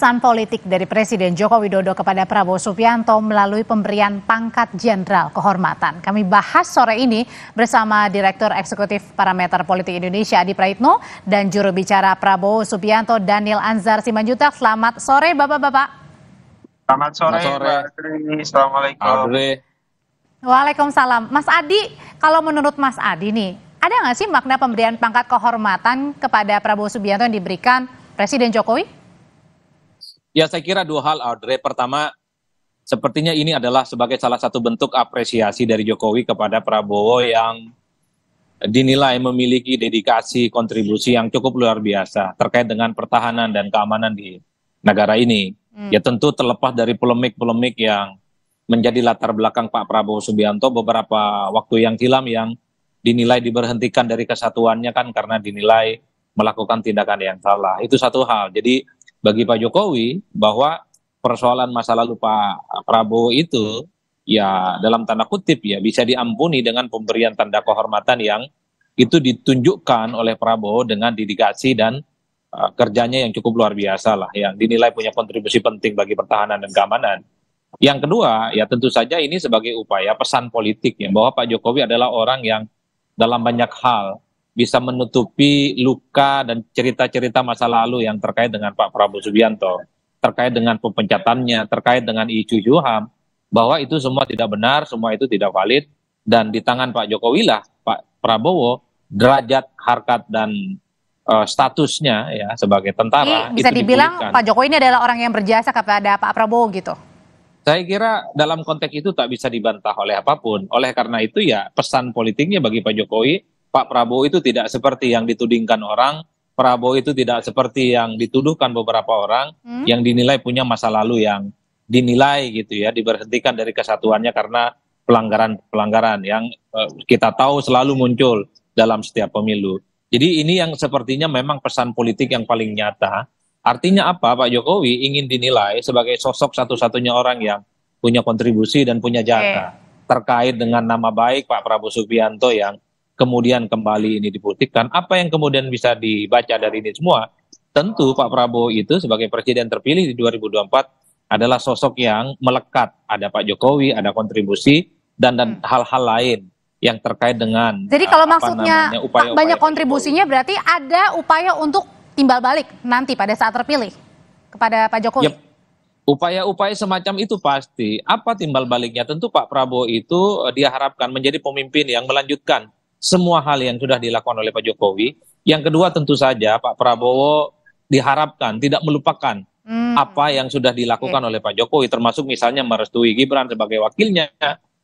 pesan politik dari Presiden Joko Widodo kepada Prabowo Subianto melalui pemberian pangkat jenderal kehormatan. Kami bahas sore ini bersama Direktur Eksekutif Parameter Politik Indonesia Adi Praitno dan juru bicara Prabowo Subianto Daniel Anzar Simanjutak. Selamat sore Bapak-bapak. Selamat sore, Selamat sore. Mbak Adri. Assalamualaikum. Adri. Waalaikumsalam. Mas Adi, kalau menurut Mas Adi nih, ada nggak sih makna pemberian pangkat kehormatan kepada Prabowo Subianto yang diberikan Presiden Jokowi? Ya saya kira dua hal Audrey. Pertama, sepertinya ini adalah sebagai salah satu bentuk apresiasi dari Jokowi kepada Prabowo yang dinilai memiliki dedikasi kontribusi yang cukup luar biasa terkait dengan pertahanan dan keamanan di negara ini. Hmm. Ya tentu terlepas dari polemik-polemik yang menjadi latar belakang Pak Prabowo Subianto beberapa waktu yang silam yang dinilai diberhentikan dari kesatuannya kan karena dinilai melakukan tindakan yang salah. Itu satu hal. Jadi bagi Pak Jokowi bahwa persoalan masa lalu Pak Prabowo itu ya dalam tanda kutip ya bisa diampuni dengan pemberian tanda kehormatan yang itu ditunjukkan oleh Prabowo dengan dedikasi dan uh, kerjanya yang cukup luar biasa lah yang dinilai punya kontribusi penting bagi pertahanan dan keamanan. Yang kedua ya tentu saja ini sebagai upaya pesan politik ya bahwa Pak Jokowi adalah orang yang dalam banyak hal bisa menutupi luka dan cerita-cerita masa lalu yang terkait dengan Pak Prabowo Subianto, terkait dengan pepencatannya, terkait dengan isu Juham, bahwa itu semua tidak benar, semua itu tidak valid, dan di tangan Pak Jokowi lah Pak Prabowo derajat, harkat dan uh, statusnya ya sebagai tentara. Ini bisa itu dibilang dipulihkan. Pak Jokowi ini adalah orang yang berjasa kepada Pak Prabowo gitu. Saya kira dalam konteks itu tak bisa dibantah oleh apa pun. Oleh karena itu ya pesan politiknya bagi Pak Jokowi Pak Prabowo itu tidak seperti yang ditudingkan orang, Prabowo itu tidak seperti yang dituduhkan beberapa orang hmm? yang dinilai punya masa lalu yang dinilai gitu ya diberhentikan dari kesatuannya karena pelanggaran-pelanggaran yang uh, kita tahu selalu muncul dalam setiap pemilu. Jadi ini yang sepertinya memang pesan politik yang paling nyata. Artinya apa? Pak Jokowi ingin dinilai sebagai sosok satu-satunya orang yang punya kontribusi dan punya jasa okay. terkait dengan nama baik Pak Prabowo Subianto yang kemudian kembali ini dibuktikan, apa yang kemudian bisa dibaca dari ini semua? Tentu Pak Prabowo itu sebagai presiden terpilih di 2024 adalah sosok yang melekat. Ada Pak Jokowi, ada kontribusi, dan dan hmm. hal-hal lain yang terkait dengan Jadi kalau maksudnya namanya, upaya -upaya banyak kontribusinya Jokowi. berarti ada upaya untuk timbal balik nanti pada saat terpilih kepada Pak Jokowi. Yep. Upaya-upaya semacam itu pasti. Apa timbal baliknya? Tentu Pak Prabowo itu eh, diharapkan menjadi pemimpin yang melanjutkan semua hal yang sudah dilakukan oleh Pak Jokowi. Yang kedua tentu saja Pak Prabowo diharapkan tidak melupakan hmm. apa yang sudah dilakukan okay. oleh Pak Jokowi termasuk misalnya merestui Gibran sebagai wakilnya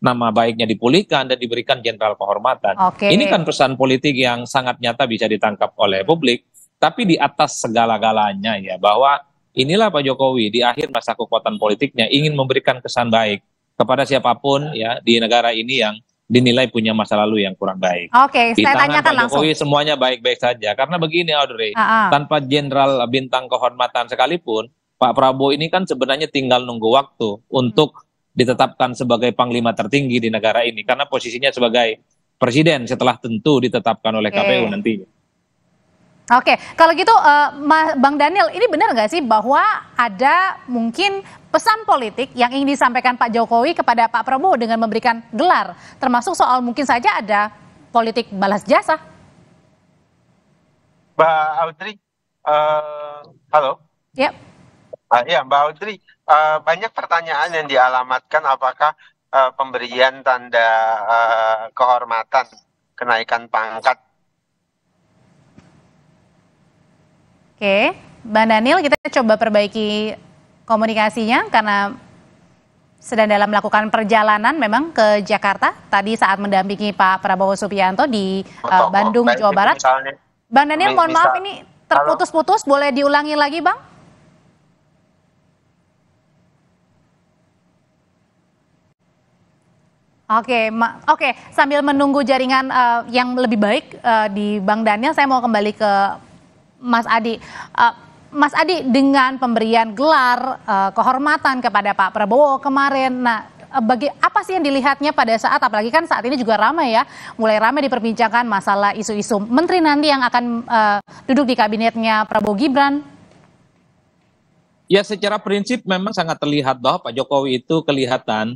nama baiknya dipulihkan dan diberikan jenderal kehormatan. Okay. Ini kan pesan politik yang sangat nyata bisa ditangkap oleh publik. Tapi di atas segala-galanya ya bahwa inilah Pak Jokowi di akhir masa kekuatan politiknya ingin memberikan kesan baik kepada siapa pun ya di negara ini yang dinilai punya masa lalu yang kurang baik. Oke, okay, saya tanyakan Pak Jokowi langsung. semuanya baik-baik saja. Karena begini Audrey, uh -uh. tanpa jenderal bintang kehormatan sekalipun, Pak Prabowo ini kan sebenarnya tinggal nunggu waktu untuk ditetapkan sebagai panglima tertinggi di negara ini. Karena posisinya sebagai presiden setelah tentu ditetapkan oleh okay. KPU nantinya. Oke, kalau gitu uh, Bang Daniel, ini benar nggak sih bahwa ada mungkin pesan politik yang ingin disampaikan Pak Jokowi kepada Pak Prabowo dengan memberikan gelar, termasuk soal mungkin saja ada politik balas jasa? Mbak Audrey, uh, halo? Ya. Yep. Uh, ya, Mbak Audrey, uh, banyak pertanyaan yang dialamatkan apakah uh, pemberian tanda uh, kehormatan kenaikan pangkat Oke, Bang Daniel kita coba perbaiki komunikasinya karena sedang dalam melakukan perjalanan memang ke Jakarta tadi saat mendampingi Pak Prabowo Subianto di uh, Bandung, Jawa Barat. Misalnya, Bang Daniel, mohon maaf ini terputus-putus, boleh diulangi lagi, Bang? Oke, oke. Okay. Sambil menunggu jaringan uh, yang lebih baik uh, di Bang Daniel, saya mau kembali ke Mas Adi. Uh, Mas Adi dengan pemberian gelar uh, kehormatan kepada Pak Prabowo kemarin, nah uh, bagi apa sih yang dilihatnya pada saat apalagi kan saat ini juga ramai ya, mulai ramai diperbincangkan masalah isu-isu menteri nanti yang akan uh, duduk di kabinetnya Prabowo Gibran. Ya secara prinsip memang sangat terlihat bahwa Pak Jokowi itu kelihatan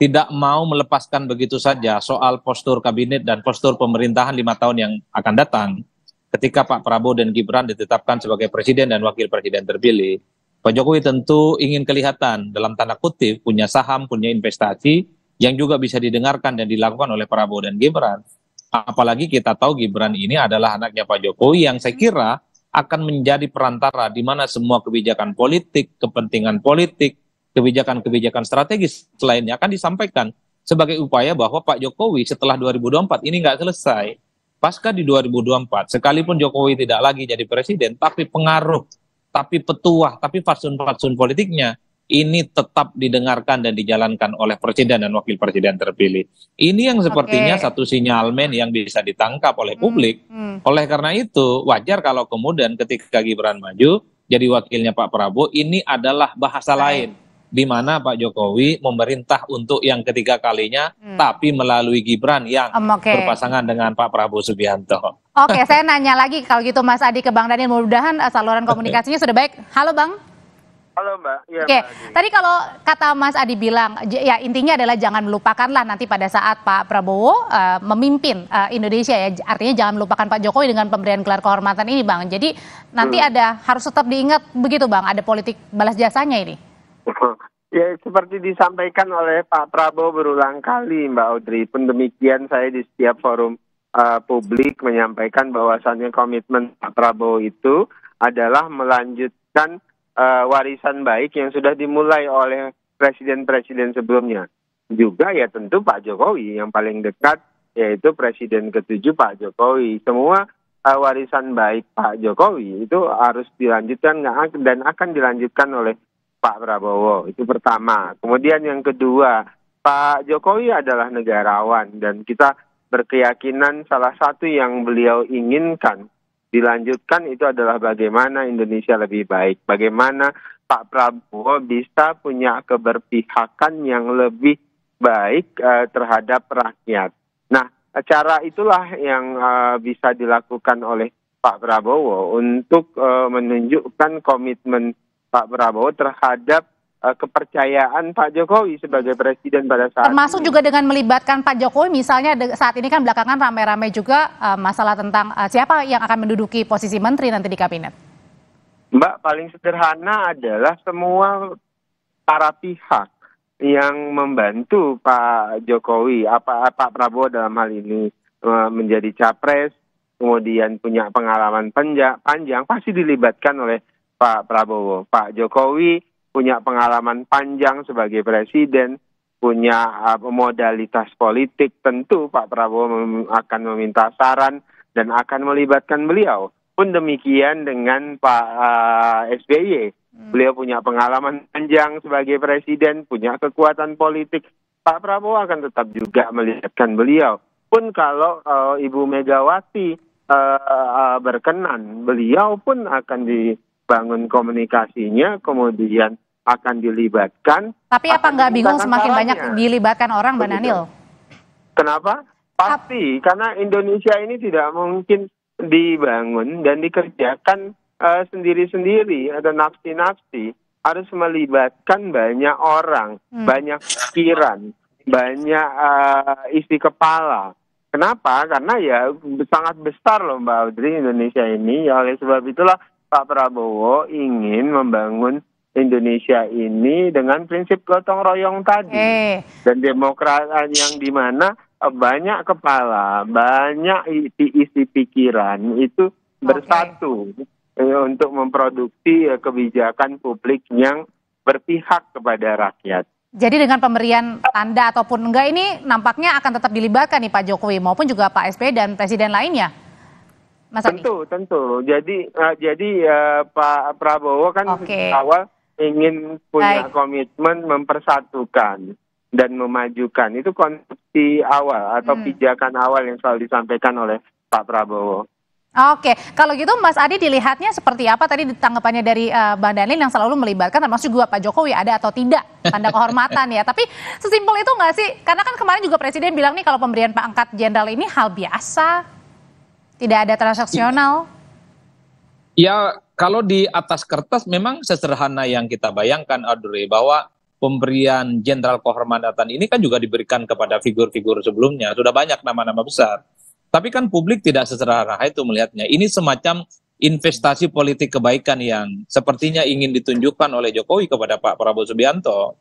tidak mau melepaskan begitu saja soal postur kabinet dan postur pemerintahan lima tahun yang akan datang. Ketika Pak Prabowo dan Gibran ditetapkan sebagai presiden dan wakil presiden terpilih, Pak Jokowi tentu ingin kelihatan dalam tanda kutip punya saham, punya investasi yang juga bisa didengarkan dan dilakukan oleh Prabowo dan Gibran. Apalagi kita tahu Gibran ini adalah anaknya Pak Jokowi yang saya kira akan menjadi perantara di mana semua kebijakan politik, kepentingan politik, kebijakan-kebijakan strategis lainnya akan disampaikan sebagai upaya bahwa Pak Jokowi setelah 2024 ini nggak selesai. Pasca di 2024, sekalipun Jokowi tidak lagi jadi presiden, tapi pengaruh, tapi petuah, tapi fatsun-fatsun politiknya ini tetap didengarkan dan dijalankan oleh presiden dan wakil presiden terpilih. Ini yang sepertinya okay. satu sinyalmen yang bisa ditangkap oleh hmm, publik. Hmm. Oleh karena itu, wajar kalau kemudian ketika Gibran maju jadi wakilnya Pak Prabowo, ini adalah bahasa Baik. lain di mana Pak Jokowi memerintah untuk yang ketiga kalinya, hmm. tapi melalui Gibran yang um, okay. berpasangan dengan Pak Prabowo Subianto. Oke, okay, saya nanya lagi kalau gitu Mas Adi ke Bang Daniel, mudah-mudahan uh, saluran komunikasinya sudah baik. Halo Bang. Halo Mbak. Ya, Oke, Mbak tadi kalau kata Mas Adi bilang, ya intinya adalah jangan melupakanlah nanti pada saat Pak Prabowo uh, memimpin uh, Indonesia ya, artinya jangan melupakan Pak Jokowi dengan pemberian gelar kehormatan ini, Bang. Jadi nanti hmm. ada harus tetap diingat begitu, Bang, ada politik balas jasanya ini. Ya, seperti disampaikan oleh Pak Prabowo berulang kali, Mbak Audrey. Pun demikian saya di setiap forum uh, publik menyampaikan bahwasannya komitmen Pak Prabowo itu adalah melanjutkan uh, warisan baik yang sudah dimulai oleh presiden-presiden sebelumnya. Juga ya tentu Pak Jokowi yang paling dekat yaitu presiden ketujuh Pak Jokowi. Semua uh, warisan baik Pak Jokowi itu harus dilanjutkan dan akan dilanjutkan oleh Pak Prabowo. Itu pertama. Kemudian yang kedua, Pak Jokowi adalah negarawan dan kita berkeyakinan salah satu yang beliau inginkan dilanjutkan itu adalah bagaimana Indonesia lebih baik, bagaimana Pak Prabowo bisa punya keberpihakan yang lebih baik uh, terhadap rakyat. Nah, cara itulah yang uh, bisa dilakukan oleh Pak Prabowo untuk uh, menunjukkan komitmen Pak Prabowo terhadap uh, kepercayaan Pak Jokowi sebagai presiden pada saat termasuk ini. juga dengan melibatkan Pak Jokowi misalnya saat ini kan belakangan rame-rame juga uh, masalah tentang uh, siapa yang akan menduduki posisi menteri nanti di kabinet. Mbak paling sederhana adalah semua para pihak yang membantu Pak Jokowi apa Pak Prabowo dalam hal ini menjadi capres kemudian punya pengalaman panjang, panjang pasti dilibatkan oleh Pak Prabowo. Pak Jokowi punya pengalaman panjang sebagai presiden, punya uh, modalitas politik, tentu Pak Prabowo mem akan meminta saran dan akan melibatkan beliau. Pun demikian dengan Pak uh, SBY. Hmm. Beliau punya pengalaman panjang sebagai presiden, punya kekuatan politik. Pak Prabowo akan tetap juga melibatkan beliau. Pun kalau uh, Ibu Megawati uh, uh, berkenan, beliau pun akan di bangun komunikasinya, kemudian akan dilibatkan. Tapi apa nggak bingung semakin banyak dilibatkan orang, Mbak Nanil? Kenapa? Pasti, karena Indonesia ini tidak mungkin dibangun dan dikerjakan uh, sendiri-sendiri atau nafsi-nafsi harus melibatkan banyak orang, hmm. banyak pikiran, banyak uh, isi kepala. Kenapa? Karena ya sangat besar loh Mbak Audrey Indonesia ini. Oleh sebab itulah Pak Prabowo ingin membangun Indonesia ini dengan prinsip gotong royong tadi eh. dan demokrat yang di mana banyak kepala, banyak isi-isi pikiran itu bersatu okay. untuk memproduksi kebijakan publik yang berpihak kepada rakyat. Jadi dengan pemberian tanda ataupun enggak ini nampaknya akan tetap dilibatkan nih Pak Jokowi maupun juga Pak SBY dan presiden lainnya. Mas tentu, Adi? tentu. Jadi uh, jadi uh, Pak Prabowo kan okay. awal ingin punya Baik. komitmen mempersatukan dan memajukan. Itu konsepsi awal atau hmm. pijakan awal yang selalu disampaikan oleh Pak Prabowo. Oke, kalau gitu Mas Adi dilihatnya seperti apa tadi tanggapannya dari uh, Bang Daniel yang selalu melibatkan termasuk juga Pak Jokowi ada atau tidak tanda kehormatan ya. Tapi sesimpel itu nggak sih? Karena kan kemarin juga Presiden bilang nih kalau pemberian Pak Angkat Jenderal ini hal biasa tidak ada transaksional? Ya, kalau di atas kertas memang sesederhana yang kita bayangkan Audrey bahwa pemberian jenderal kehormatan ini kan juga diberikan kepada figur-figur sebelumnya. Sudah banyak nama-nama besar. Tapi kan publik tidak sesederhana itu melihatnya. Ini semacam investasi politik kebaikan yang sepertinya ingin ditunjukkan oleh Jokowi kepada Pak Prabowo Subianto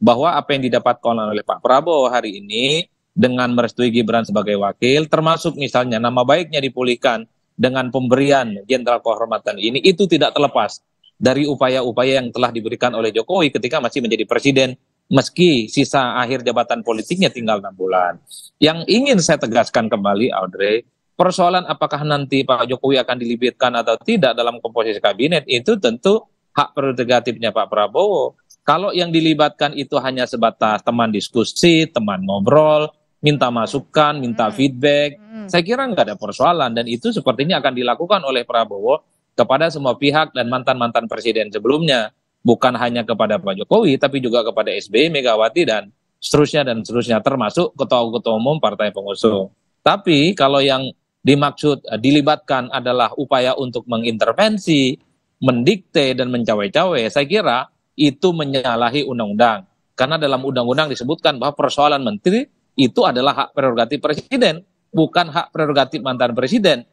bahwa apa yang didapatkan oleh Pak Prabowo hari ini dengan merestui Gibran sebagai wakil termasuk misalnya nama baiknya dipulihkan dengan pemberian jenderal kehormatan ini itu tidak terlepas dari upaya-upaya yang telah diberikan oleh Jokowi ketika masih menjadi presiden meski sisa akhir jabatan politiknya tinggal enam bulan. Yang ingin saya tegaskan kembali Audrey, persoalan apakah nanti Pak Jokowi akan dilibitkan atau tidak dalam komposisi kabinet itu tentu hak prerogatifnya Pak Prabowo. Kalau yang dilibatkan itu hanya sebatas teman diskusi, teman ngobrol, minta masukan, minta hmm. feedback, hmm. saya kira nggak ada persoalan dan itu sepertinya akan dilakukan oleh Prabowo kepada semua pihak dan mantan-mantan presiden sebelumnya, bukan hanya kepada Pak Jokowi tapi juga kepada SBY, Megawati dan seterusnya dan seterusnya termasuk ketua-ketua umum partai pengusung. Tapi kalau yang dimaksud uh, dilibatkan adalah upaya untuk mengintervensi, mendikte dan mencawe-cawe, saya kira itu menyalahi undang-undang. Karena dalam undang-undang disebutkan bahwa persoalan menteri itu adalah hak prerogatif presiden, bukan hak prerogatif mantan presiden,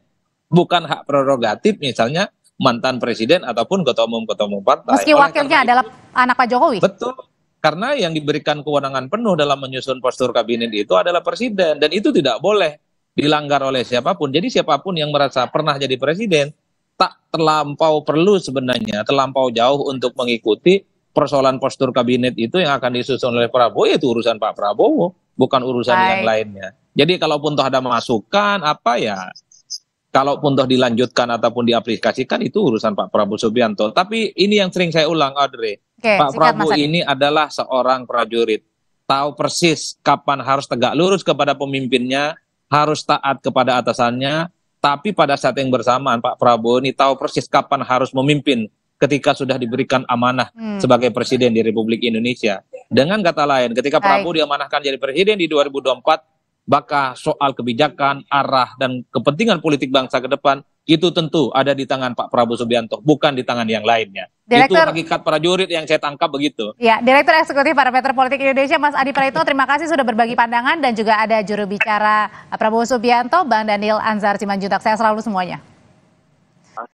bukan hak prerogatif misalnya mantan presiden ataupun ketua umum ketua umum partai. Meski wakilnya adalah anak Pak Jokowi. Betul. Karena yang diberikan kewenangan penuh dalam menyusun postur kabinet itu adalah presiden dan itu tidak boleh dilanggar oleh siapa pun. Jadi siapa pun yang merasa pernah jadi presiden tak terlampau perlu sebenarnya terlampau jauh untuk mengikuti persoalan postur kabinet itu yang akan disusun oleh Prabowo itu urusan Pak Prabowo bukan urusan Baik. yang lainnya. Jadi kalaupun toh ada masukan apa ya kalaupun toh dilanjutkan ataupun diaplikasikan itu urusan Pak Prabowo Subianto. Tapi ini yang sering saya ulang Audrey. Oke, Pak Prabowo ini adalah seorang prajurit. Tahu persis kapan harus tegak lurus kepada pemimpinnya, harus taat kepada atasannya, tapi pada saat yang bersamaan Pak Prabowo ini tahu persis kapan harus memimpin ketika sudah diberikan amanah hmm. sebagai presiden di Republik Indonesia. Dengan kata lain, ketika Baik. Prabowo diamanahkan jadi presiden di 2024, maka soal kebijakan, arah, dan kepentingan politik bangsa ke depan itu tentu ada di tangan Pak Prabowo Subianto, bukan di tangan yang lainnya. Direktur, itu hakikat prajurit yang saya tangkap begitu. Ya, Direktur Eksekutif Parameter Politik Indonesia, Mas Adi Praetno, terima kasih sudah berbagi pandangan dan juga ada juru bicara Prabowo Subianto, Bang Daniel Anzar Simanjuntak. Saya selalu semuanya.